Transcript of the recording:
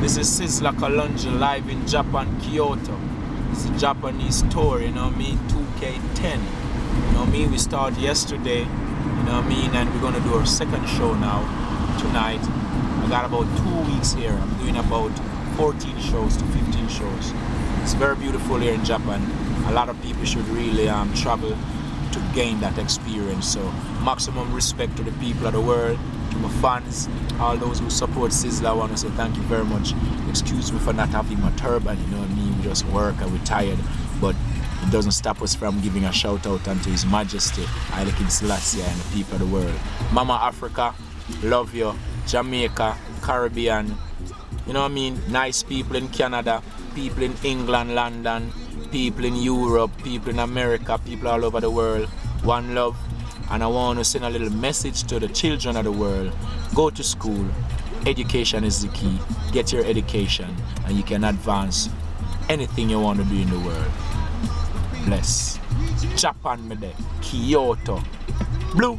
This is Sizzla Kalonji live in Japan, Kyoto. It's a Japanese tour, you know mean? 2K10. You know mean? We started yesterday, you know what I mean? And we're gonna do our second show now, tonight. I got about two weeks here. I'm doing about 14 shows to 15 shows. It's very beautiful here in Japan. A lot of people should really um, travel to gain that experience. So maximum respect to the people of the world, to my fans, all those who support Sizzla. I want to say thank you very much. Excuse me for not having my turban, you know what I mean? We just work and we're tired, but it doesn't stop us from giving a shout out unto His Majesty, Haile King Selassie and the people of the world. Mama Africa, love you. Jamaica, Caribbean, you know what I mean? Nice people in Canada, people in England, London, people in Europe, people in America, people all over the world. One love. And I want to send a little message to the children of the world. Go to school. Education is the key. Get your education and you can advance anything you want to do in the world. Bless. Japan me there. Kyoto. Blue.